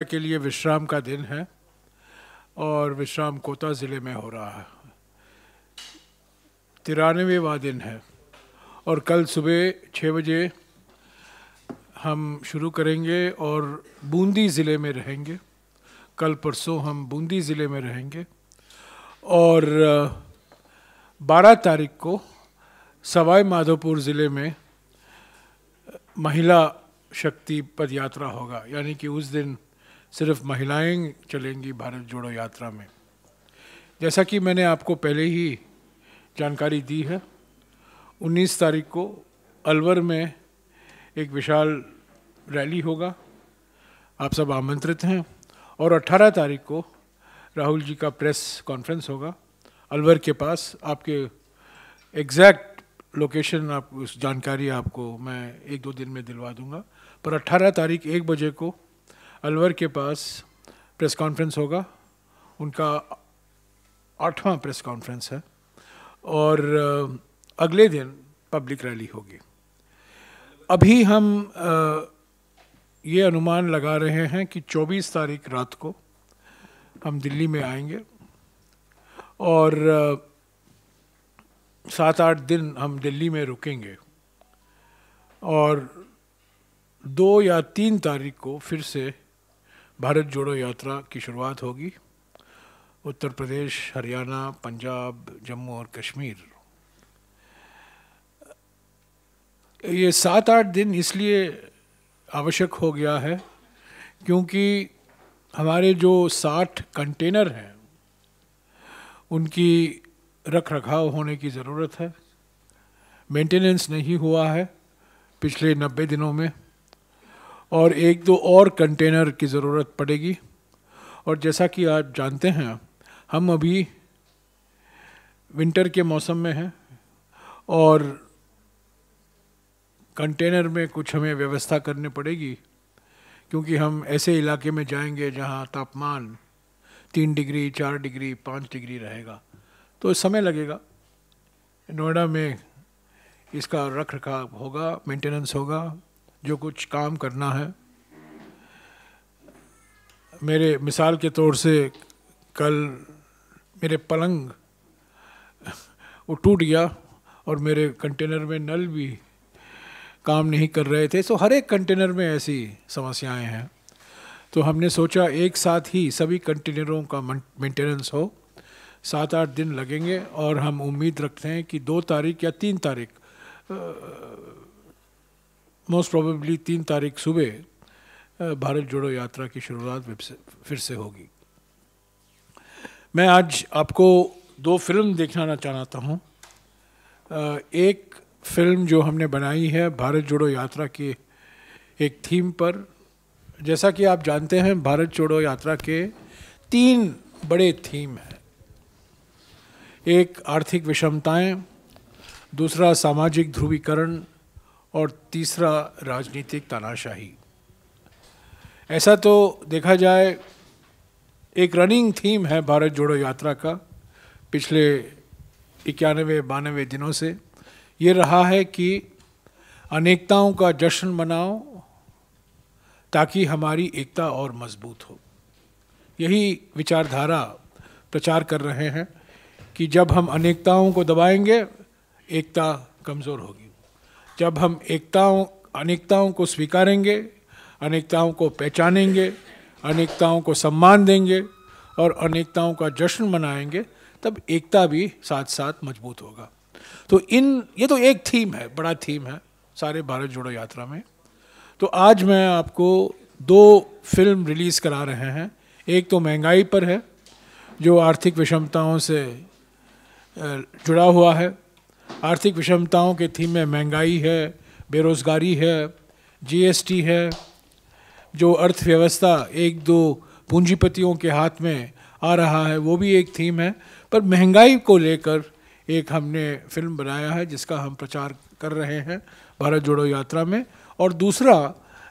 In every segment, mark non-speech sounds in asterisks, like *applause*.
के लिए विश्राम का दिन है और विश्राम कोटा ज़िले में हो रहा है। तिरानवेवा दिन है और कल सुबह छः बजे हम शुरू करेंगे और बूंदी ज़िले में रहेंगे। कल परसों हम बूंदी ज़िले में रहेंगे और बारह तारीख को सवाई माधोपुर ज़िले में महिला शक्ति पद यात्रा होगा। यानी कि उस दिन सिर्फ़ महिलाएँ चलेंगी भारत जोड़ो यात्रा में। जैसा कि मैंने आपको पहले ही जानकारी दी है 19 तारीख को अलवर में एक विशाल रैली होगा। आप सब आमंत्रित हैं और 18 तारीख को राहुल जी का प्रेस कॉन्फ्रेंस होगा अलवर के पास। आपके एग्जैक्ट लोकेशन आप, उस जानकारी आपको मैं एक दो दिन में दिलवा दूँगा। पर 18 तारीख एक बजे को अलवर के पास प्रेस कॉन्फ्रेंस होगा। उनका आठवां प्रेस कॉन्फ्रेंस है और अगले दिन पब्लिक रैली होगी। अभी हम ये अनुमान लगा रहे हैं कि 24 तारीख रात को हम दिल्ली में आएँगे और सात आठ दिन हम दिल्ली में रुकेंगे और दो या तीन तारीख को फिर से भारत जोड़ो यात्रा की शुरुआत होगी। उत्तर प्रदेश, हरियाणा, पंजाब, जम्मू और कश्मीर। ये सात आठ दिन इसलिए आवश्यक हो गया है क्योंकि हमारे जो साठ कंटेनर हैं, उनकी रख रखाव होने की ज़रूरत है। मेंटेनेंस नहीं हुआ है पिछले नब्बे दिनों में। और एक दो और कंटेनर की ज़रूरत पड़ेगी। और जैसा कि आप जानते हैं, हम अभी विंटर के मौसम में हैं और कंटेनर में कुछ हमें व्यवस्था करनी पड़ेगी, क्योंकि हम ऐसे इलाके में जाएँगे जहाँ तापमान तीन डिग्री, चार डिग्री, पाँच डिग्री रहेगा। तो समय लगेगा। नोएडा में इसका रख रखाव होगा मेंटेनेंस होगा। जो कुछ काम करना है। मेरे मिसाल के तौर से कल मेरे पलंग वो टूट गया और मेरे कंटेनर में नल भी काम नहीं कर रहे थे। तो हर एक कंटेनर में ऐसी समस्याएँ हैं। तो हमने सोचा एक साथ ही सभी कंटेनरों का मेंटेनेंस हो। सात आठ दिन लगेंगे और हम उम्मीद रखते हैं कि दो तारीख या तीन तारीख मोस्ट प्रोबेबली तीन तारीख सुबह भारत जोड़ो यात्रा की शुरुआत फिर से होगी। मैं आज आपको दो फ़िल्म देखना चाहता हूँ। एक फ़िल्म जो हमने बनाई है, भारत जोड़ो यात्रा की एक थीम पर। जैसा कि आप जानते हैं, भारत जोड़ो यात्रा के तीन बड़े थीम हैं। एक, आर्थिक विषमताएँ, दूसरा, सामाजिक ध्रुवीकरण और तीसरा राजनीतिक तानाशाही। ऐसा तो देखा जाए, एक रनिंग थीम है भारत जोड़ो यात्रा का, पिछले इक्यानवे, बानवे दिनों से। ये रहा है कि अनेकताओं का जश्न मनाओ, ताकि हमारी एकता और मज़बूत हो। यही विचारधारा प्रचार कर रहे हैं कि जब हम अनेकताओं को दबाएँगे, एकता कमज़ोर होगी। जब हम एकताओं, अनेकताओं को स्वीकारेंगे, अनेकताओं को पहचानेंगे, अनेकताओं को सम्मान देंगे और अनेकताओं का जश्न मनाएँगे, तब एकता भी साथ साथ मज़बूत होगा। तो इन, ये तो एक थीम है, बड़ा थीम है सारे भारत जोड़ो यात्रा में। तो आज मैं आपको दो फ़िल्म रिलीज़ करा रहे हैं। एक तो महँगाई पर है, जो आर्थिक विषमताओं से जुड़ा हुआ है। आर्थिक विषमताओं के थीम में महँगाई है, बेरोज़गारी है जीएसटी है, जो अर्थव्यवस्था एक दो पूंजीपतियों के हाथ में आ रहा है, वो भी एक थीम है। पर महँगाई को लेकर एक हमने फ़िल्म बनाया है, जिसका हम प्रचार कर रहे हैं भारत जोड़ो यात्रा में। और दूसरा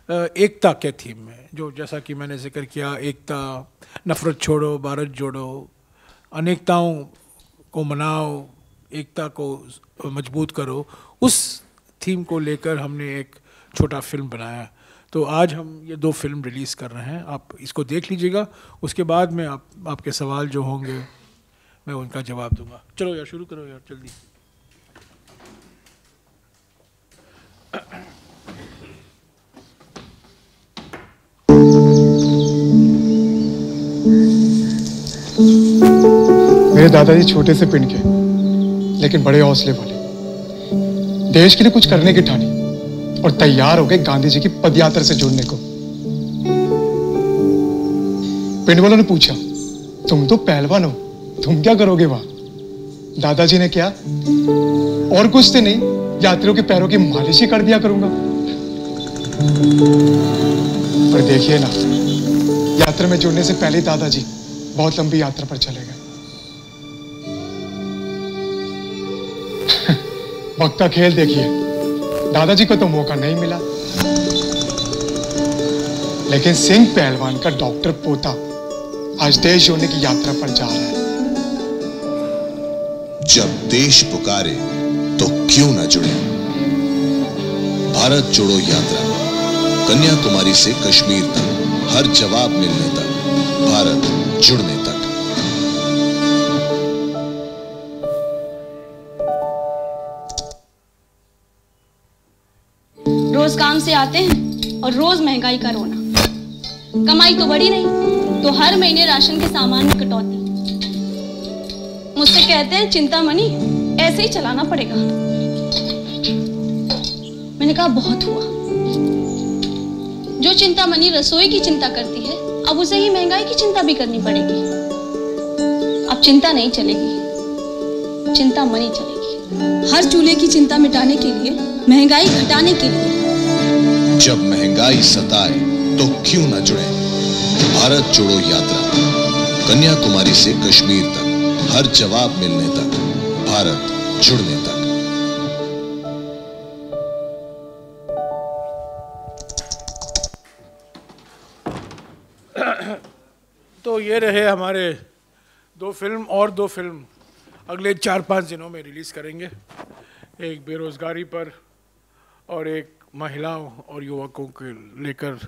एकता के थीम में, जो जैसा कि मैंने ज़िक्र किया, एकता, नफ़रत छोड़ो, भारत जोड़ो, अनेकताओं को मनाओ एकता को मज़बूत करो। उस थीम को लेकर हमने एक छोटा फ़िल्म बनाया। तो आज हम ये दो फ़िल्म रिलीज़ कर रहे हैं। आप इसको देख लीजिएगा। उसके बाद में आप, आपके सवाल जो होंगे, मैं उनका जवाब दूँगा। चलो यार, शुरू करो यार, जल्दी। मेरे दादाजी छोटे से पिंड के। लेकिन बड़े हौसले वाले। देश के लिए कुछ करने की ठानी और तैयार हो गए गांधी जी की पदयात्रा से जुड़ने को। पिंड वालों ने पूछा, तुम तो पहलवान हो, तुम क्या करोगे वहाँ? दादाजी ने क्या और कुछ तो नहीं, यात्रियों के पैरों की मालिश ही कर दिया करूँगा। पर देखिए ना, यात्रा में जुड़ने से पहले दादाजी बहुत लंबी यात्रा पर चले गए। वक्त का खेल देखिए। दादाजी को तो मौका नहीं मिला। लेकिन सिंह पहलवान का डॉक्टर पोता आज देश जोड़ने की यात्रा पर जा रहा है। जब देश पुकारे तो क्यों ना जुड़े? भारत जोड़ो यात्रा। कन्याकुमारी से कश्मीर तक हर जवाब मिलने तक भारत जुड़ने। रोज काम से आते हैं और रोज महँगाई का रोना। कमाई तो बढ़ी नहीं तो हर महीने राशन के सामान में कटौती। मुझसे कहते हैं, चिंता मनी, ऐसे ही चलाना पड़ेगा। मैंने कहा, बहुत हुआ। जो चिंता मनी रसोई की चिंता करती है, अब उसे ही महँगाई की चिंता भी करनी पड़ेगी। अब चिंता नहीं चलेगी, चिंता मनी चलेगी। हर चूल्हे की चिंता मिटाने के लिए, महँगाई घटाने के लिए जब महँगाई सताए तो क्यों ना जुड़े? भारत जोड़ो यात्रा। कन्याकुमारी से कश्मीर तक, हर जवाब मिलने तक, भारत जुड़ने तक। *coughs* तो ये रहे हमारे दो फ़िल्म और दो फ़िल्म। अगले चार पाँच दिनों में रिलीज़ करेंगे। एक बेरोज़गारी पर और एक महिलाओं और युवकों के लेकर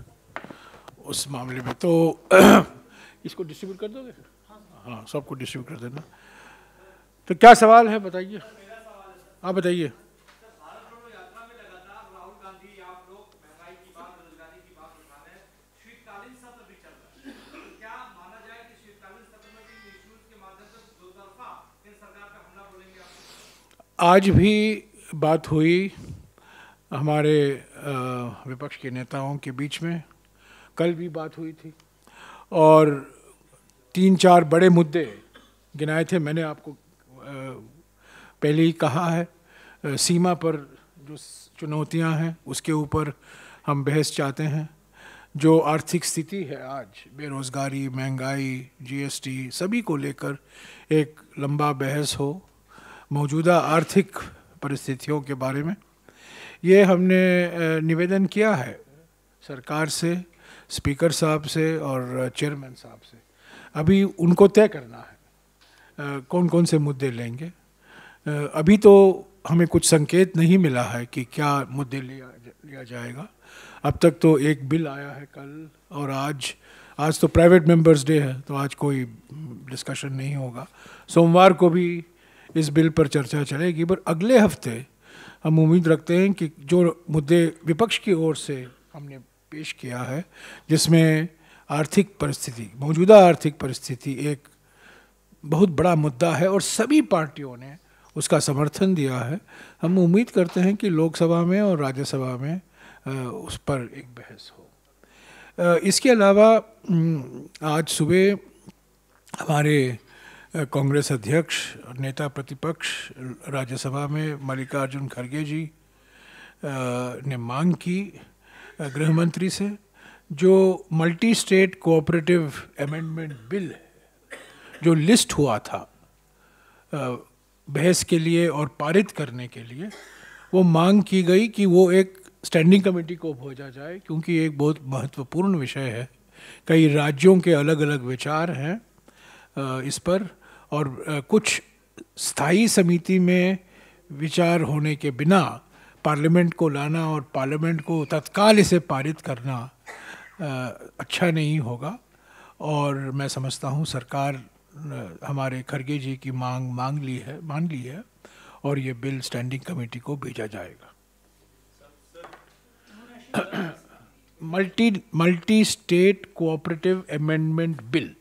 उस मामले में। तो *clears throat* इसको डिस्ट्रीब्यूट कर दोगे? हाँ सबको डिस्ट्रीब्यूट कर देना। तो क्या सवाल है, बताइए। हाँ बताइए। आज भी बात हुई हमारे विपक्ष के नेताओं के बीच में कल भी बात हुई थी और तीन चार बड़े मुद्दे गिनाए थे। मैंने आपको पहले ही कहा है सीमा पर जो चुनौतियाँ हैं, उसके ऊपर हम बहस चाहते हैं। जो आर्थिक स्थिति है आज, बेरोज़गारी, महँगाई जीएसटी सभी को लेकर एक लंबा बहस हो मौजूदा आर्थिक परिस्थितियों के बारे में। ये हमने निवेदन किया है सरकार से, स्पीकर साहब से और चेयरमैन साहब से। अभी उनको तय करना है कौन कौन से मुद्दे लेंगे। अभी तो हमें कुछ संकेत नहीं मिला है कि क्या मुद्दे लिया लिया जाएगा। अब तक तो एक बिल आया है कल और आज आज तो प्राइवेट मेंबर्स डे है तो आज कोई डिस्कशन नहीं होगा। सोमवार को भी इस बिल पर चर्चा चलेगी, पर अगले हफ़्ते हम उम्मीद रखते हैं कि जो मुद्दे विपक्ष की ओर से हमने पेश किया है, जिसमें आर्थिक परिस्थिति, मौजूदा आर्थिक परिस्थिति एक बहुत बड़ा मुद्दा है और सभी पार्टियों ने उसका समर्थन दिया है। हम उम्मीद करते हैं कि लोकसभा में और राज्यसभा में उस पर एक बहस हो। इसके अलावा आज सुबह हमारे कांग्रेस अध्यक्ष, नेता प्रतिपक्ष, राज्यसभा में मल्लिकार्जुन खड़गे जी ने मांग की गृह मंत्री से, जो multi state cooperative amendment bill जो लिस्ट हुआ था बहस के लिए और पारित करने के लिए, वो मांग की गई कि वो एक स्टैंडिंग कमेटी को भेजा जाए, क्योंकि एक बहुत महत्वपूर्ण विषय है। कई राज्यों के अलग अलग विचार हैं इस पर। और कुछ स्थायी समिति में विचार होने के बिना पार्लियामेंट को लाना और पार्लियामेंट को तत्काल इसे पारित करना अच्छा नहीं होगा। और मैं समझता हूँ सरकार हमारे खरगे जी की मांग मांग ली है, मान ली है और ये बिल स्टैंडिंग कमेटी को भेजा जाएगा। *coughs* Multi multi state cooperative amendment bill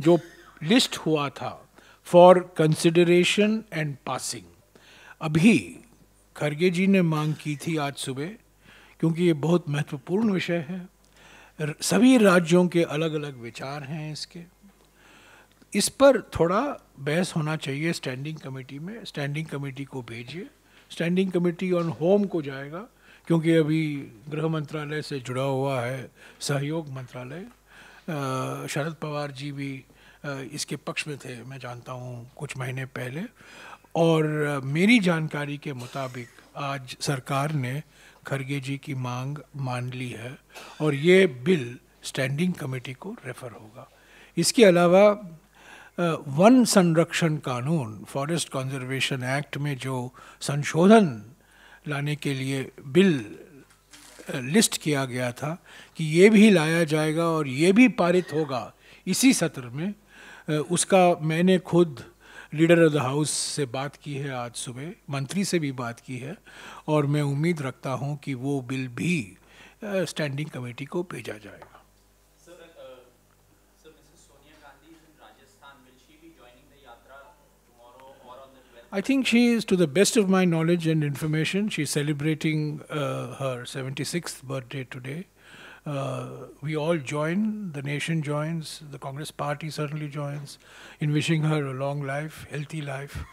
जो लिस्ट हुआ था फॉर कंसिडरेशन एंड पासिंग अभी खरगे जी ने मांग की थी आज सुबह, क्योंकि ये बहुत महत्वपूर्ण विषय है। सभी राज्यों के अलग अलग विचार हैं इसके। इस पर थोड़ा बहस होना चाहिए स्टैंडिंग कमेटी में। स्टैंडिंग कमेटी को भेजिए। स्टैंडिंग कमेटी ऑन होम को जाएगा, क्योंकि अभी गृह मंत्रालय से जुड़ा हुआ है, सहयोग मंत्रालय। शरद पवार जी भी इसके पक्ष में थे, मैं जानता हूँ, कुछ महीने पहले। और मेरी जानकारी के मुताबिक आज सरकार ने खरगे जी की मांग मान ली है और ये बिल स्टैंडिंग कमेटी को रेफर होगा। इसके अलावा वन संरक्षण कानून फॉरेस्ट कंजर्वेशन एक्ट में जो संशोधन लाने के लिए बिल लिस्ट किया गया था कि ये भी लाया जाएगा और ये भी पारित होगा, इसी सत्र में उसका मैंने खुद लीडर ऑफ़ द हाउस से बात की है आज सुबह मंत्री से भी बात की है और मैं उम्मीद रखता हूँ कि वो बिल भी स्टैंडिंग कमेटी को भेजा जाएगा I think she is, to the best of my knowledge and information, she's celebrating uh, her 76th birthday today. Uh, we all join, the nation joins, the Congress party certainly joins in wishing her a long life, healthy life.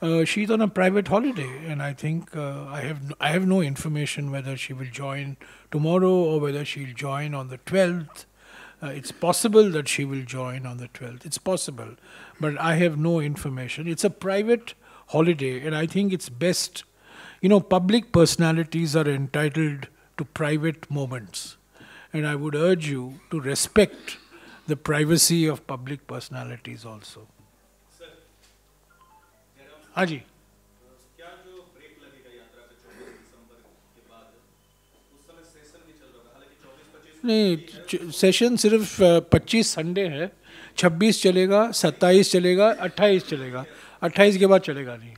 Uh, she's on a private holiday, and I think uh, I have I have no information whether she will join tomorrow or whether she'll join on the 12th. Uh, it's possible that she will join on the 12th. It's possible, but I have no information. It's a private holiday. And I think it's best, you know, public personalities are entitled to private moments. And I would urge you to respect the privacy of public personalities also. Haji. नहीं session सिर्फ़ 25 Sunday है 26 चलेगा 27 चलेगा 28 चलेगा अट्ठाईस के बाद चलेगा नहीं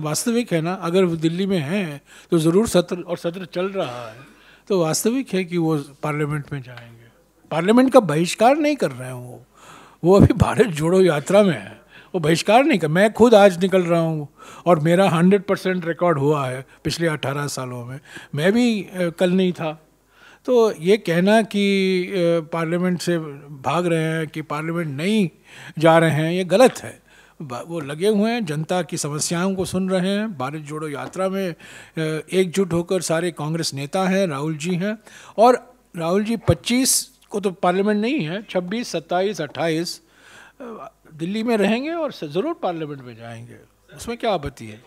वास्तविक है ना? अगर वो दिल्ली में हैं तो ज़रूर सत्र और सत्र चल रहा है। तो वास्तविक है कि वो पार्लियामेंट में जाएँगे। पार्लियामेंट का बहिष्कार नहीं कर रहे हैं वो। वो अभी भारत जोड़ो यात्रा में है। वो बहिष्कार नहीं कर, मैं खुद आज निकल रहा हूँ और मेरा हंड्रेड परसेंट रिकॉर्ड हुआ है पिछले अठारह सालों में। मैं भी कल नहीं था। तो ये कहना कि पार्लियामेंट से भाग रहे हैं कि पार्लियामेंट नहीं जा रहे हैं, ये गलत है। वो लगे हुए हैं जनता की समस्याओं को सुन रहे हैं। भारत जोड़ो यात्रा में एकजुट होकर सारे कांग्रेस नेता हैं राहुल जी हैं। और राहुल जी 25 को तो पार्लियामेंट नहीं है 26, 27, 28 दिल्ली में रहेंगे और ज़रूर पार्लियामेंट में जाएँगे। उसमें क्या आपत्ति है?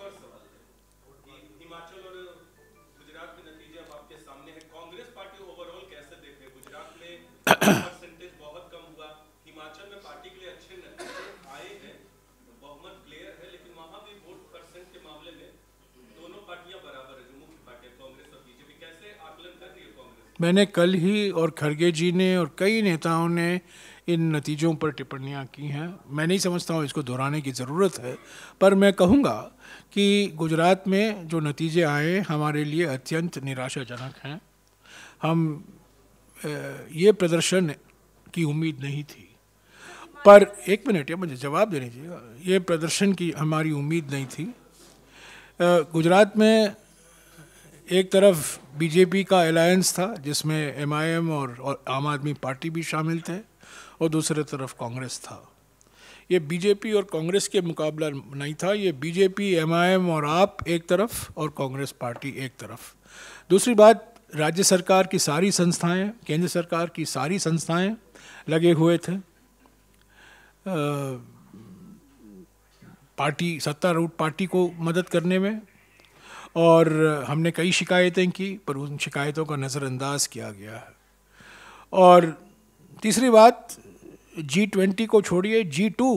मैंने कल ही और खरगे जी ने और कई नेताओं ने इन नतीजों पर टिप्पणियाँ की हैं। मैं नहीं समझता हूँ इसको दोहराने की ज़रूरत है, पर मैं कहूँगा कि गुजरात में जो नतीजे आए हमारे लिए अत्यंत निराशाजनक हैं। हम ये प्रदर्शन की उम्मीद नहीं थी। पर एक मिनट, या मुझे जवाब देने चाहिए ये प्रदर्शन की हमारी उम्मीद नहीं थी। गुजरात में एक तरफ़ बीजेपी का अलायंस था जिसमें एमआईएम और, और आम आदमी पार्टी भी शामिल थे और दूसरे तरफ़ कांग्रेस था। ये बीजेपी और कांग्रेस के मुकाबला नहीं था ये बीजेपी एमआईएम और आप एक तरफ़ और कांग्रेस पार्टी एक तरफ़। दूसरी बात राज्य सरकार की सारी संस्थाएँ केंद्र सरकार की सारी संस्थाएँ लगे हुए थे। पार्टी सत्तारूढ़ पार्टी को मदद करने में और हमने कई शिकायतें की, पर उन शिकायतों का नज़रअंदाज किया गया है। और तीसरी बात जी ट्वेंटी को छोड़िए जी टू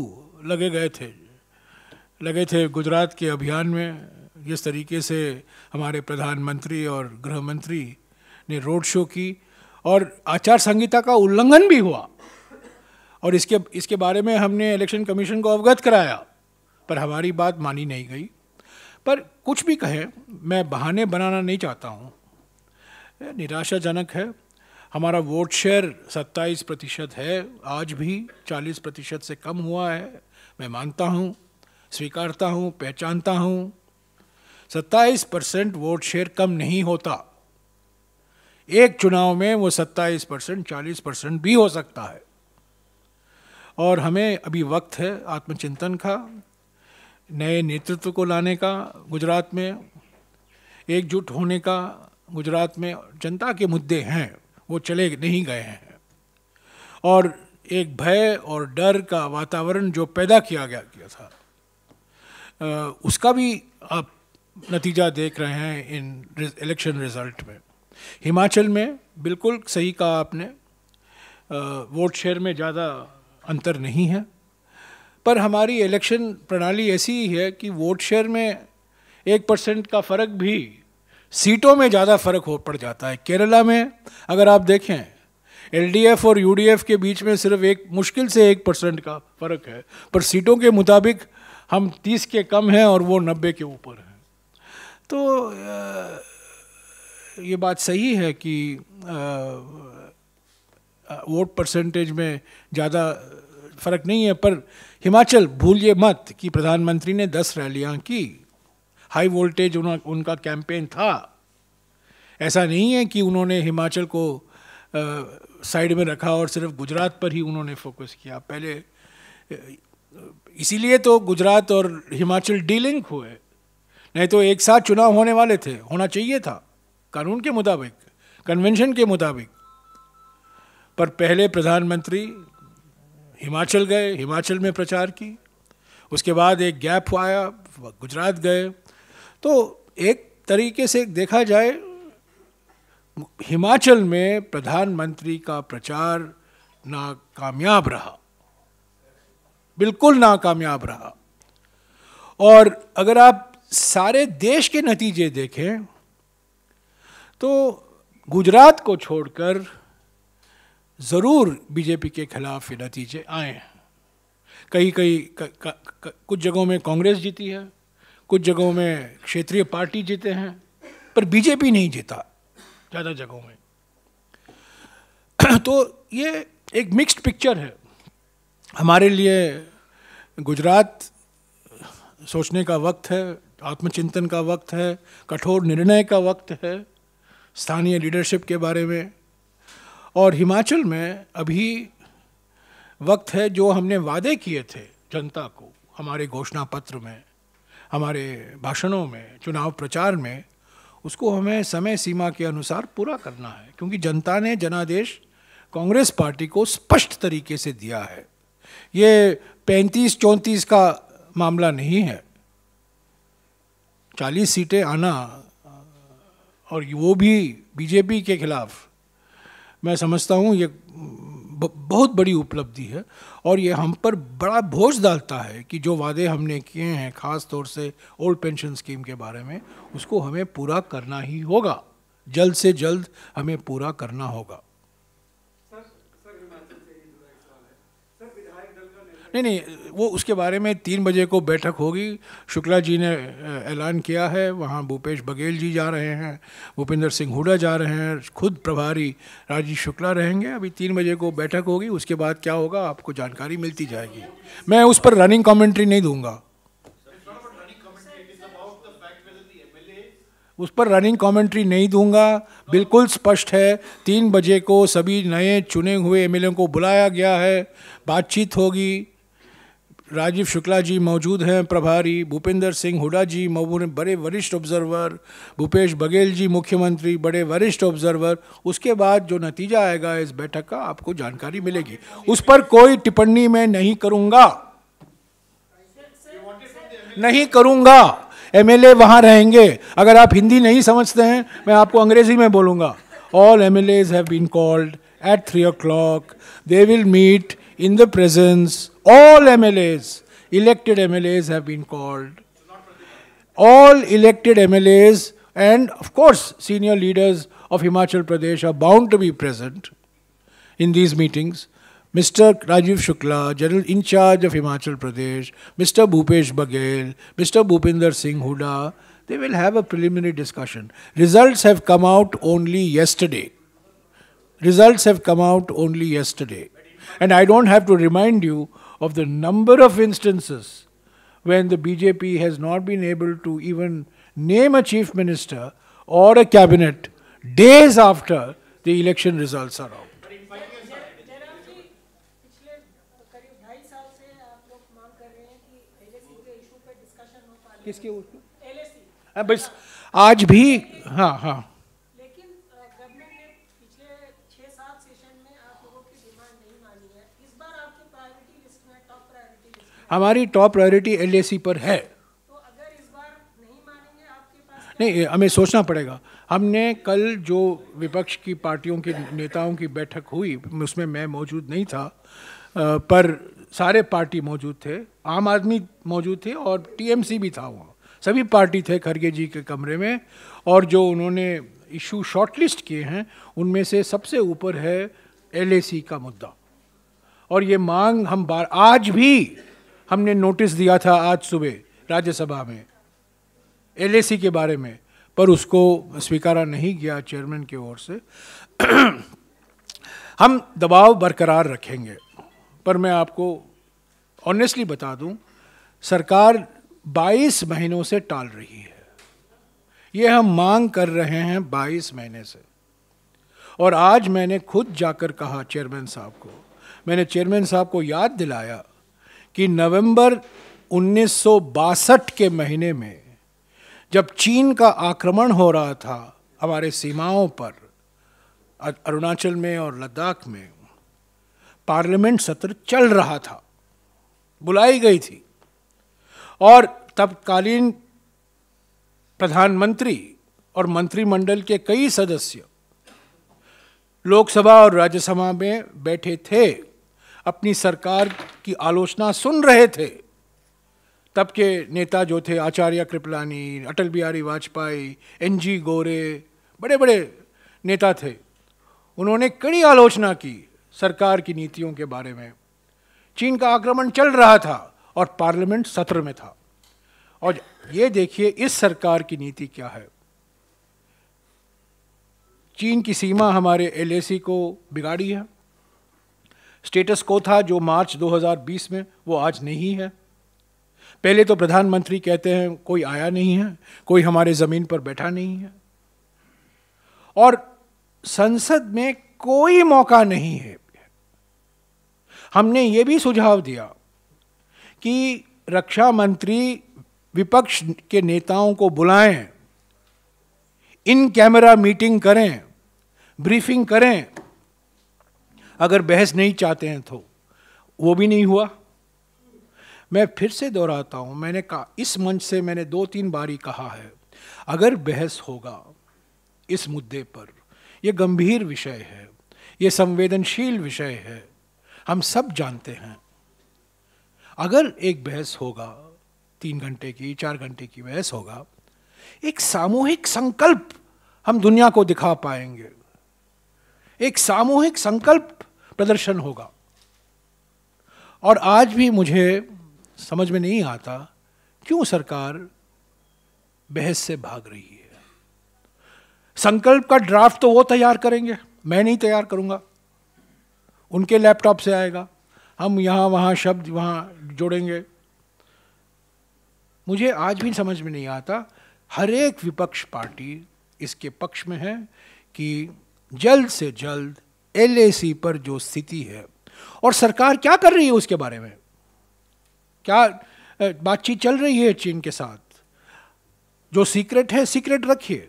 लगे गए थे। लगे थे गुजरात के अभियान में, जिस तरीके से हमारे प्रधानमंत्री और गृह मंत्री ने रोड शो की, और आचार संहिता का उल्लंघन भी हुआ। और इसके इसके बारे में हमने इलेक्शन कमीशन को अवगत कराया, पर हमारी बात मानी नहीं गई। पर कुछ भी कहें, मैं बहाने बनाना नहीं चाहता हूँ। निराशाजनक है। हमारा वोट शेयर 27 प्रतिशत है। आज भी 40 प्रतिशत से कम हुआ है। मैं मानता हूँ, स्वीकारता हूँ, पहचानता हूँ। 27 परसेंट वोट शेयर कम नहीं होता। एक चुनाव में वो 27 परसेंट, चालीस परसेंट भी हो सकता है। और हमें अभी वक्त है आत्मचिंतन का। नए नेतृत्व को लाने का गुजरात में, एकजुट होने का गुजरात में जनता के मुद्दे हैं, वो चले नहीं गए हैं। और एक भय और डर का वातावरण जो पैदा किया गया, किया था। उसका भी आप नतीजा देख रहे हैं इन इलेक्शन रिज़ल्ट में। हिमाचल में बिल्कुल सही कहा आपने। वोट शेयर में ज़्यादा अंतर नहीं है। पर हमारी इलेक्शन प्रणाली ऐसी ही है कि वोट शेयर में एक परसेंट का फ़र्क भी सीटों में ज़्यादा फ़र्क हो पड़ जाता है। केरला में अगर आप देखें एलडीएफ और यूडीएफ के बीच में सिर्फ़ एक मुश्किल से एक परसेंट का फ़र्क है, पर सीटों के मुताबिक हम तीस के कम हैं और वो नब्बे के ऊपर हैं। तो ये बात सही है कि वोट परसेंटेज में ज़्यादा फ़र्क नहीं है, पर हिमाचल, भूलिए मत कि प्रधानमंत्री ने दस रैलियाँ की। हाई वोल्टेज उनका कैंपेन था। ऐसा नहीं है कि उन्होंने हिमाचल को साइड में रखा और सिर्फ़ गुजरात पर ही उन्होंने फोकस किया। पहले इसीलिए तो गुजरात और हिमाचल डीलिंक हुए। नहीं तो एक साथ चुनाव होने वाले थे। होना चाहिए था। कानून के मुताबिक, कन्वेंशन के मुताबिक। पर पहले प्रधानमंत्री हिमाचल गए, हिमाचल में प्रचार की। उसके बाद एक गैप आया, गुजरात गए। तो एक तरीके से देखा जाए, हिमाचल में प्रधानमंत्री का प्रचार नाकामयाब रहा। बिल्कुल नाकामयाब रहा। और अगर आप सारे देश के नतीजे देखें तो गुजरात को छोड़कर ज़रूर बीजेपी के खिलाफ ये नतीजे आए हैं। कई कई कुछ जगहों में कांग्रेस जीती है, कुछ जगहों में क्षेत्रीय पार्टी जीते हैं, पर बीजेपी नहीं जीता ज़्यादा जगहों में। तो ये एक मिक्स्ड पिक्चर है। हमारे लिए गुजरात सोचने का वक्त है, आत्मचिंतन का वक्त है, कठोर निर्णय का वक्त है, स्थानीय लीडरशिप के बारे में। और हिमाचल में अभी वक्त है जो हमने वादे किए थे जनता को, हमारे घोषणा पत्र में, हमारे भाषणों में, चुनाव प्रचार में, उसको हमें समय सीमा के अनुसार पूरा करना है। क्योंकि जनता ने जनादेश कांग्रेस पार्टी को स्पष्ट तरीके से दिया है। ये पैंतीस चौंतीस का मामला नहीं है। चालीस सीटें आना और वो भी बीजेपी के खिलाफ मैं समझता हूँ ये बहुत बड़ी उपलब्धि है और ये हम पर बड़ा बोझ डालता है कि जो वादे हमने किए हैं, ख़ास तौर से ओल्ड पेंशन स्कीम के बारे में, उसको हमें पूरा करना ही होगा। जल्द से जल्द हमें पूरा करना होगा। नहीं नहीं, वो उसके बारे में तीन बजे को बैठक होगी। शुक्ला जी ने ऐलान किया है। वहाँ भूपेश बघेल जी जा रहे हैं, भूपेंद्र सिंह हुडा जा रहे हैं, खुद प्रभारी राजीव शुक्ला रहेंगे। अभी तीन बजे को बैठक होगी, उसके बाद क्या होगा आपको जानकारी मिलती जाएगी। मैं उस पर रनिंग कमेंट्री नहीं दूँगा। उस पर रनिंग कमेंट्री नहीं दूँगा। बिल्कुल स्पष्ट है, तीन बजे को सभी नए चुने हुए एमएलए को बुलाया गया है। बातचीत होगी। राजीव शुक्ला जी मौजूद हैं प्रभारी भूपेंद्र सिंह हुडा जी बड़े वरिष्ठ ऑब्जर्वर भूपेश बघेल जी मुख्यमंत्री बड़े वरिष्ठ ऑब्जर्वर उसके बाद जो नतीजा आएगा इस बैठक का आपको जानकारी मिलेगी। उस पर कोई टिप्पणी मैं नहीं करूँगा। नहीं करूँगा। एमएलए वहाँ रहेंगे। अगर आप हिंदी नहीं समझते हैं मैं आपको अंग्रेज़ी में बोलूँगा। I have been called at three o'clock they will meet in the presence, all MLAs elected MLAs have been called. All elected MLAs and, of course, senior leaders of Himachal Pradesh are bound to be present in these meetings. Mr. Rajiv Shukla, General in charge of Himachal Pradesh, Mr. Bhupesh Baghel, Mr. Bhupinder Singh Huda, they will have a preliminary discussion. Results have come out only yesterday. Results have come out only yesterday. And I don't have to remind you of the number of instances when the BJP has not been able to even name a chief minister or a cabinet days after the election results are out. Jairam जी पिछले करीब ढाई हमारी top priority LAC पर है। तो नहीं हमें सोचना पड़ेगा। हमने कल जो विपक्ष की पार्टियों के नेताओं की बैठक हुई उसमें मैं मौजूद नहीं था पर सारे पार्टी मौजूद थे आम आदमी मौजूद थे और टीएमसी भी था वहाँ। सभी पार्टी थे खरगे जी के कमरे में और जो उन्होंने इशू शॉर्टलिस्ट किए हैं उनमें से सबसे ऊपर है एलएसी का मुद्दा। और ये मांग हम बार आज भी हमने नोटिस दिया था आज सुबह राज्यसभा में एलएसी के बारे में, पर उसको स्वीकारा नहीं गया चेयरमैन की ओर से। *clears throat* हम दबाव बरकरार रखेंगे, पर मैं आपको ऑनेस्टली बता दूँ, सरकार 22 महीनों से टाल रही है। ये हम मांग कर रहे हैं 22 महीने से। और आज मैंने खुद जाकर कहा चेयरमैन साहब को, मैंने चेयरमैन साहब को याद दिलाया कि नवंबर 1962 के महीने में जब चीन का आक्रमण हो रहा था हमारे सीमाओं पर अरुणाचल में और लद्दाख में, पार्लियामेंट सत्र चल रहा था, बुलाई गई थी। और तत्कालीन प्रधानमंत्री और मंत्रिमंडल के कई सदस्य लोकसभा और राज्यसभा में बैठे थे, अपनी सरकार की आलोचना सुन रहे थे। तब के नेता जो थे, आचार्य कृपलानी, अटल बिहारी वाजपेयी, एन जी गोरे बड़े बड़े नेता थे। उन्होंने कड़ी आलोचना की सरकार की नीतियों के बारे में। चीन का आक्रमण चल रहा था और पार्लियामेंट सत्र में था। और ये देखिए, इस सरकार की नीति क्या है। चीन की सीमा हमारे एलएसी को बिगाड़ी है। स्टेटस को था जो मार्च 2020 में, वो आज नहीं है। पहले तो प्रधानमंत्री कहते हैं, कोई आया नहीं है, कोई हमारे ज़मीन पर बैठा नहीं है। और संसद में कोई मौका नहीं है। हमने ये भी सुझाव दिया कि रक्षा मंत्री विपक्ष के नेताओं को बुलाएँ, इन कैमरा मीटिंग करें, ब्रीफिंग करें अगर बहस नहीं चाहते हैं तो। वो भी नहीं हुआ। मैं फिर से दोहराता हूँ, मैंने कहा, इस मंच से मैंने दो तीन बारी कहा है, अगर बहस होगा इस मुद्दे पर यह गंभीर विषय है, ये संवेदनशील विषय है, हम सब जानते हैं। अगर एक बहस होगा, तीन घंटे की, चार घंटे की बहस होगा, एक सामूहिक संकल्प हम दुनिया को दिखा पाएँगे। एक सामूहिक संकल्प प्रदर्शन होगा। और आज भी मुझे समझ में नहीं आता क्यों सरकार बहस से भाग रही है। संकल्प का ड्राफ्ट तो वो तैयार करेंगे। मैं नहीं तैयार करूँगा। उनके लैपटॉप से आएगा। हम यहाँ, वहाँ शब्द, वहाँ जोड़ेंगे। मुझे आज भी समझ में नहीं आता, हर एक विपक्ष पार्टी इसके पक्ष में है कि जल्द से जल्द एलएसी पर जो स्थिति है, और सरकार क्या कर रही है उसके बारे में? क्या बातचीत चल रही है चीन के साथ? जो सीक्रेट है, सीक्रेट रखिए।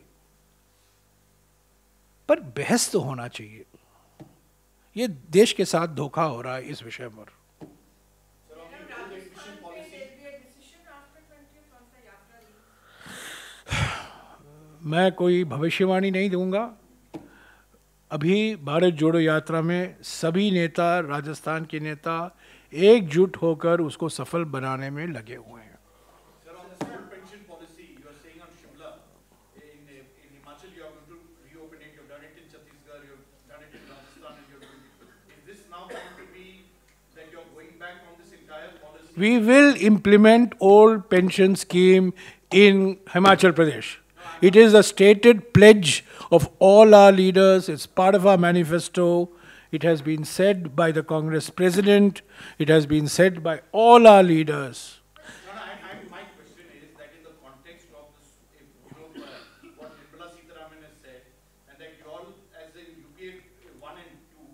पर बहस तो होना चाहिए। ये देश के साथ धोखा हो रहा है इस विषय पर। मैं कोई भविष्यवाणी नहीं दूँगा। अभी भारत जोड़ो यात्रा में सभी नेता राजस्थान के नेता एकजुट होकर उसको सफल बनाने में लगे हुए हैं? We will implement old pension scheme in Himachal Pradesh. It is a stated pledge of all our leaders. It's part of our manifesto. It has been said by the Congress president. It has been said by all our leaders. No, no, I, I, my question is that in the context of this, if, you know, uh, what Nirmala Sitharaman has said, and that you all, as in UPA 1 and 2,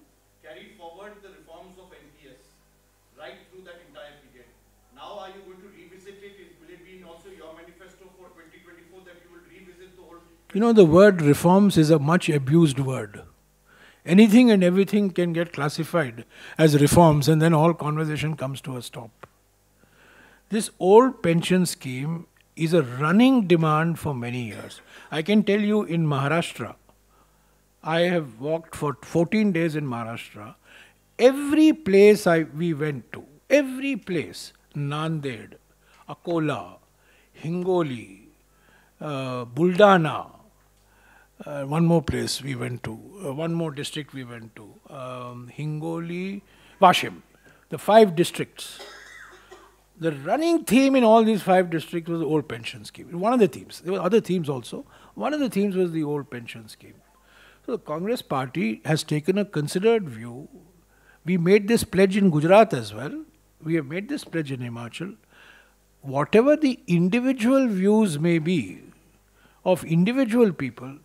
carried forward the reforms of NPS right through that entire period. Now are you going to revisit it? Is- Will it be in also your manifesto for 2024 that you will revisit the whole You know, the word reforms is a much abused word. Anything and everything can get classified as reforms, and then all conversation comes to a stop. This old pension scheme is a running demand for many years. I can tell you in Maharashtra, I have walked for 14 days in Maharashtra. Every place I, we went to, every place, Nanded, Akola, Hingoli, uh, Buldana, uh, one more place we went to, uh, one more district we went to, um, Hingoli, Washim, the five districts. The running theme in all these five districts was the old pension scheme. One of the themes. There were other themes also. One of the themes was the old pension scheme. So the Congress party has taken a considered view. We made this pledge in Gujarat as well. We have made this pledge in Himachal. Whatever the individual views may be of individual people,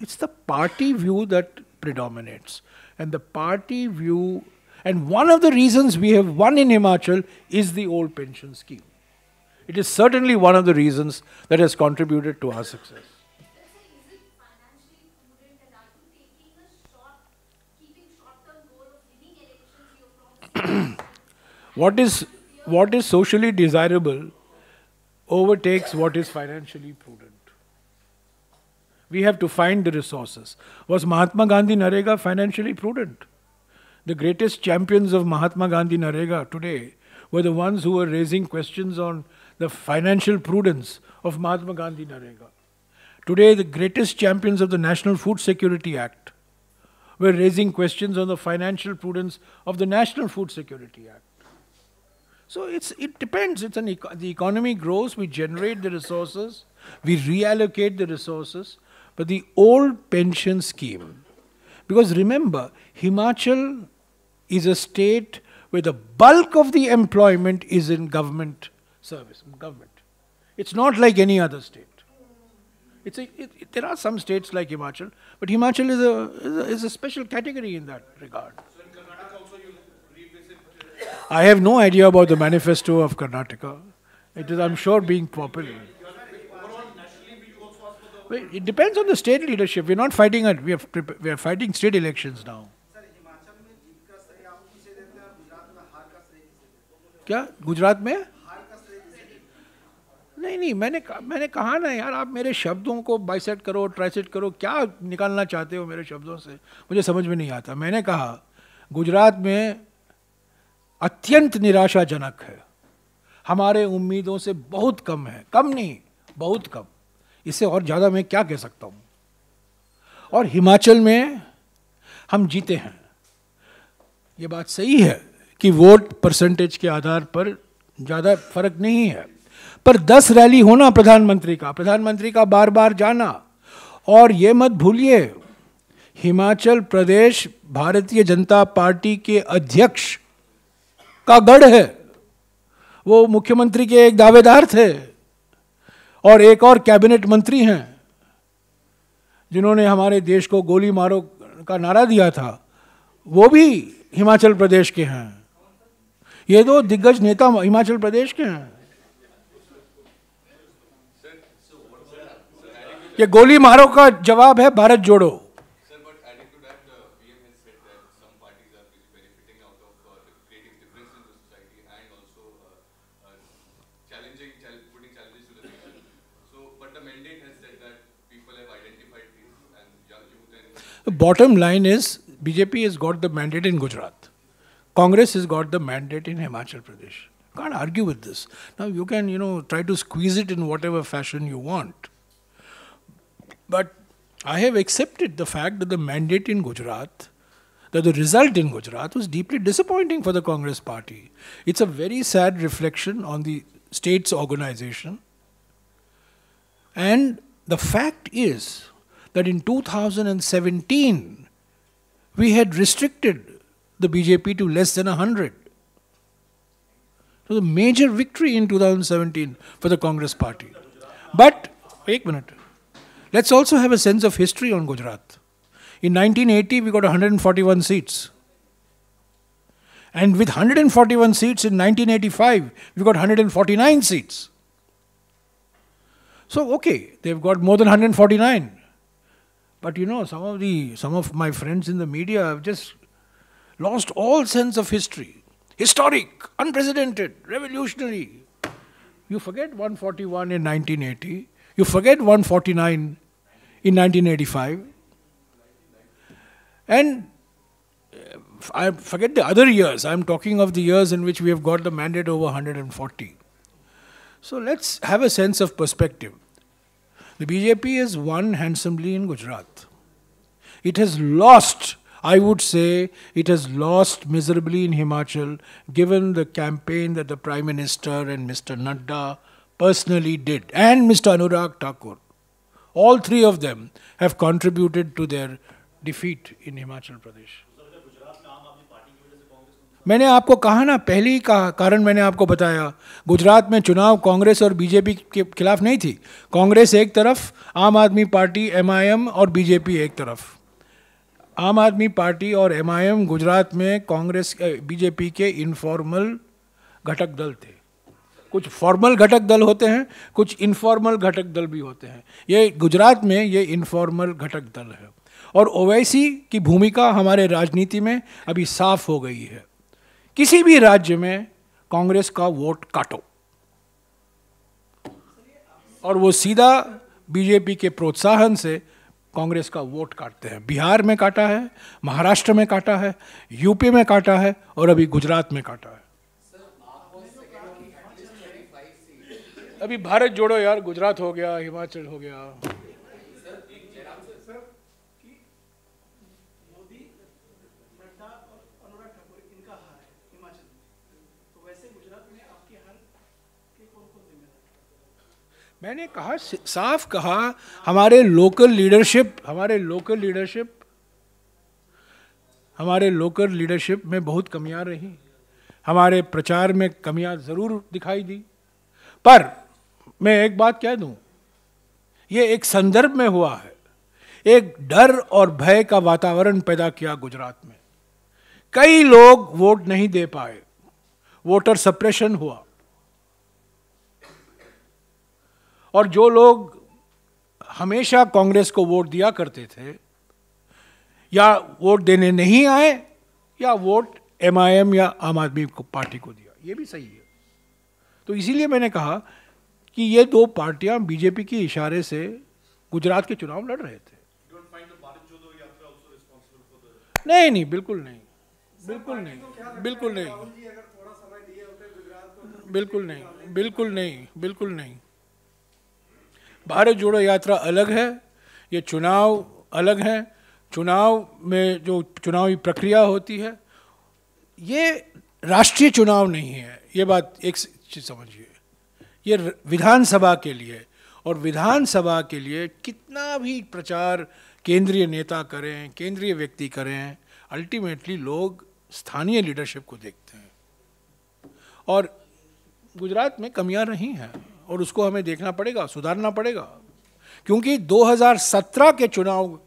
it's the party view that predominates. And the party view, and one of the reasons we have won in Himachal is the old pension scheme. It is certainly one of the reasons that has contributed to our success. Let's say, is it financially prudent and are you taking a short, keeping short-term goal of winning elections, you're from What is, what is socially desirable overtakes what is financially prudent. We have to find the resources. Was Mahatma Gandhi Narega financially prudent? The greatest champions of Mahatma Gandhi Narega today were the ones who were raising questions on the financial prudence of Mahatma Gandhi Narega. Today, the greatest champions of the National Food Security Act were raising questions on the financial prudence of the National Food Security Act. So it's it depends. It's an eco- the economy grows, we generate the resources, we reallocate the resources. But the old pension scheme, because remember, Himachal is a state where the bulk of the employment is in government service, government. It's not like any other state. It's a, it, it- there are some states like Himachal, but Himachal is a, is a, is a special category in that regard. So in Karnataka also you'll revisit, I have no idea about the manifesto of Karnataka. It is, I'm sure, being popular. It depends on the state leadership. We're not fighting it. We are, we are fighting state elections now. क्या गुजरात में नहीं नहीं मैंने मैंने कहा ना यार आप मेरे शब्दों को बाइसेट करो ट्राइसेट करो क्या निकालना चाहते हो मेरे शब्दों से मुझे समझ में नहीं आता मैंने कहा गुजरात में अत्यंत निराशाजनक है हमारे उम्मीदों से बहुत कम है कम नहीं बहुत कम इससे और ज़्यादा मैं क्या कह सकता हूँ? और हिमाचल में हम जीते हैं। ये बात सही है कि वोट परसेंटेज के आधार पर ज़्यादा फ़र्क नहीं है। पर दस रैली होना प्रधानमंत्री का प्रधानमंत्री का बार बार जाना। और ये मत भूलिए, हिमाचल प्रदेश भारतीय जनता पार्टी के अध्यक्ष का गढ़ है। वो मुख्यमंत्री के एक दावेदार थे। और एक और कैबिनेट मंत्री हैं, जिन्होंने हमारे देश को गोली मारो का नारा दिया था, वो भी हिमाचल प्रदेश के हैं। ये दो दिग्गज नेता हिमाचल प्रदेश के हैं। ये गोली मारो का जवाब है, भारत जोड़ो। The bottom line is BJP has got the mandate in Gujarat. Congress has got the mandate in Himachal Pradesh. Can't argue with this. Now you can, you know, try to squeeze it in whatever fashion you want. But I have accepted the fact that the mandate in Gujarat, that the result in Gujarat was deeply disappointing for the Congress party. It's a very sad reflection on the state's organization. And the fact is that in 2017, we had restricted the BJP to less than 100. So a major victory in 2017 for the Congress party. But, wait a minute. Let's also have a sense of history on Gujarat. In 1980, we got 141 seats. And with 141 seats in 1985, we got 149 seats. So, okay, they've got more than 149. But you know, some of the some of my friends in the media have just lost all sense of history. Historic, unprecedented, revolutionary. You forget 141 in 1980. You forget 149 in 1985. And uh, I forget the other years. I'm talking of the years in which we have got the mandate over 140. So let's have a sense of perspective. The BJP has won handsomely in Gujarat. It has lost, I would say, it has lost miserably in Himachal, given the campaign that the Prime Minister and Mr. Nadda personally did, and Mr. Anurag Thakur. All three of them have contributed to their defeat in Himachal Pradesh. मैंने आपको कहा ना, पहले ही कहा कारण मैंने आपको बताया। गुजरात में चुनाव कांग्रेस और बीजेपी के खिलाफ नहीं थी। कांग्रेस एक तरफ़, आम आदमी पार्टी एमआईएम और बीजेपी एक तरफ़। आम आदमी पार्टी और एमआईएम गुजरात में कांग्रेस बीजेपी के इनफॉर्मल घटक दल थे। कुछ फॉर्मल घटक दल होते हैं, कुछ इनफॉर्मल घटक दल भी होते हैं। ये गुजरात में ये इनफॉर्मल घटक दल है। और ओवैसी की भूमिका हमारे राजनीति में अभी साफ़ हो गई है। किसी भी राज्य में कांग्रेस का वोट काटो। और वो सीधा बीजेपी के प्रोत्साहन से कांग्रेस का वोट काटते हैं। बिहार में काटा है, महाराष्ट्र में काटा है, यूपी में काटा है और अभी गुजरात में काटा है। अभी भारत जोड़ो यार, गुजरात हो गया, हिमाचल हो गया। मैंने कहा साफ़ कहा, हमारे लोकल लीडरशिप हमारे लोकल लीडरशिप हमारे लोकल लीडरशिप में बहुत कमियाँ रही। हमारे प्रचार में कमियाँ ज़रूर दिखाई दी। पर मैं एक बात कह दूँ, ये एक संदर्भ में हुआ है। एक डर और भय का वातावरण पैदा किया गुजरात में। कई लोग वोट नहीं दे पाए। वोटर सप्रेशन हुआ। और जो लोग हमेशा कांग्रेस को वोट दिया करते थे, या वोट देने नहीं आए, या वोट एमआईएम या आम आदमी पार्टी को दिया। ये भी सही है। तो इसीलिए मैंने कहा कि ये दो पार्टियाँ बीजेपी के इशारे से गुजरात के चुनाव लड़ रहे थे। नहीं नहीं, बिल्कुल नहीं। बिल्कुल नहीं। बिल्कुल नहीं। बिल्कुल नहीं। बिल्कुल नहीं। बिल्कुल नहीं। भारत जोड़ो यात्रा अलग है, ये चुनाव अलग है। चुनाव में जो चुनावी प्रक्रिया होती है, ये राष्ट्रीय चुनाव नहीं है। ये बात एक चीज़ समझिए। ये विधानसभा के लिए और विधानसभा के लिए कितना भी प्रचार केंद्रीय नेता करें, केंद्रीय व्यक्ति करें, अल्टीमेटली लोग स्थानीय लीडरशिप को देखते हैं। और गुजरात में कमियाँ रही हैं। और उसको हमें देखना पड़ेगा, सुधारना पड़ेगा। क्योंकि 2017 के चुनाव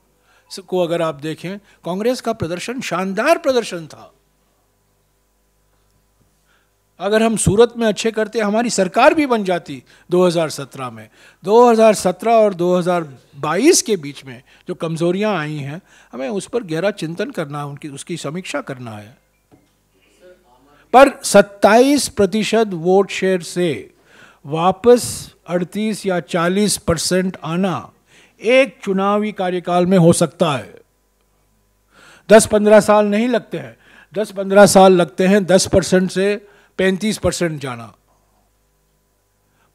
को अगर आप देखें, कांग्रेस का प्रदर्शन शानदार प्रदर्शन था। अगर हम सूरत में अच्छे करते, हमारी सरकार भी बन जाती 2017 में। 2017 और 2022 के बीच में जो कमजोरियाँ आई हैं, हमें उस पर गहरा चिंतन करना है उनकी, उसकी समीक्षा करना है। पर 27 प्रतिशत वोट शेयर से वापस 38 या 40 परसेंट आना एक चुनावी कार्यकाल में हो सकता है। 10-15 साल नहीं लगते हैं। दस पंद्रह साल लगते हैं, दस परसेंट से पैंतीस परसेंट जाना।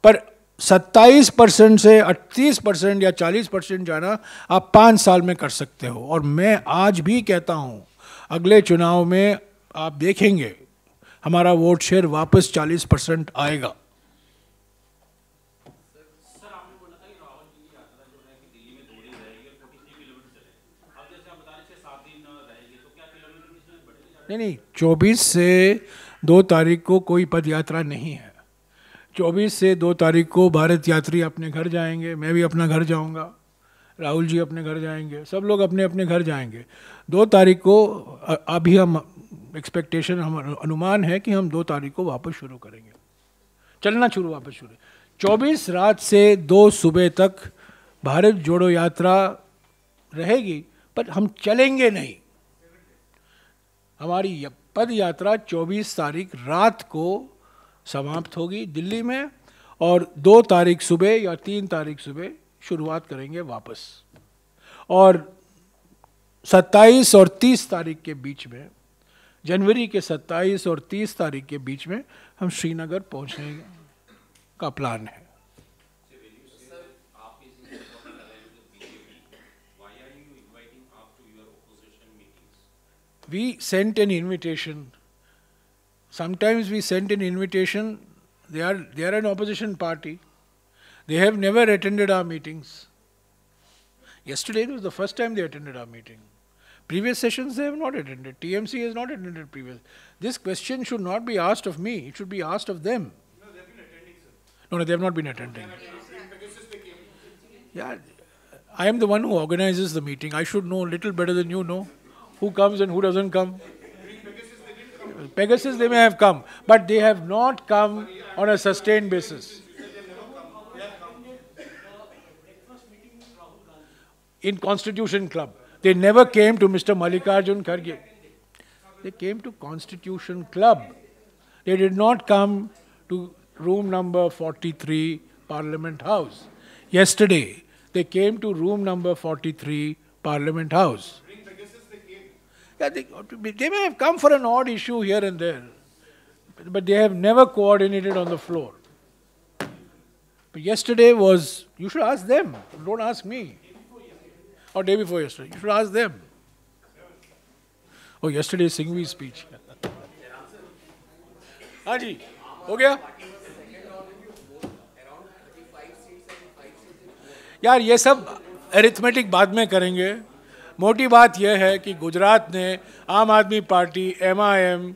पर सत्ताईस परसेंट से अड़तीस परसेंट या चालीस परसेंट जाना आप पाँच साल में कर सकते हो। और मैं आज भी कहता हूँ, अगले चुनाव में आप देखेंगे, हमारा वोट शेयर वापस चालीस परसेंट आएगा सर आपने बोला था कि राहुल जी की यात्रा जो है कि दिल्ली में थोड़ी रहेगी और फोर्टी थ्री किलोमीटर चले अब जैसे आप बता रहे छः सात दिन रहेगी तो क्या किलोमीटर इसमें बढ़ेगा नहीं नहीं, चौबीस से दो तारीख को कोई पद यात्रा नहीं है। चौबीस से दो तारीख को भारत यात्री अपने घर जाएँगे, मैं भी अपना घर जाऊँगा, राहुल जी अपने घर जाएँगे, सब लोग अपने अपने घर जाएँगे। दो तारीख को अभी हम एक्सपेक्टेशन हम अनुमान है कि हम दो तारीख को वापस शुरू करेंगे। चलना शुरू, वापस शुरू। चौबीस रात से दो सुबह तक भारत जोड़ो यात्रा रहेगी, पर हम चलेंगे नहीं। हमारी पद यात्रा 24 तारीख रात को समाप्त होगी दिल्ली में और दो तारीख सुबह या तीन तारीख सुबह शुरुआत करेंगे वापस। और 27 और 30 तारीख के बीच में, जनवरी के 27 और 30 तारीख के बीच में हम श्रीनगर पहुँचने का प्लान है। We sent an invitation. Sometimes we sent an invitation. They are they are an opposition party. They have never attended our meetings. Yesterday was the first time they attended our meeting. Previous sessions they have not attended. TMC has not attended previous. This question should not be asked of me. It should be asked of them. No, they have been attending, sir. no, they have not been attending. Yeah, I am the one who organizes the meeting. I should know a little better than you know who comes and who doesn't come. Pegasus, they may have come, but they have not come on a sustained basis. In Constitution Club, they never came to Mr. Mallikarjun Kharge. They came to Constitution Club. They did not come to room number 43, Parliament House. Yesterday, they came to room number 43, Parliament House. Yeah, they, they may have come for an odd issue here and there, but they have never coordinated on the floor. But yesterday was, you should ask them, don't ask me. Or day before yesterday, you should ask them. Oh, yesterday Singhvi's speech. हाँ जी हो गया यार ये सब arithmetic बाद में करेंगे मोटी बात यह है कि गुजरात ने आम आदमी पार्टी एमआईएम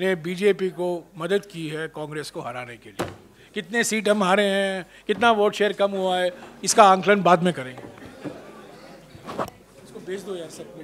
ने बीजेपी को मदद की है कांग्रेस को हराने के लिए। कितने सीट हम हारे हैं, कितना वोट शेयर कम हुआ है, इसका आंकलन बाद में करेंगे। इसको भेज दो यार, सब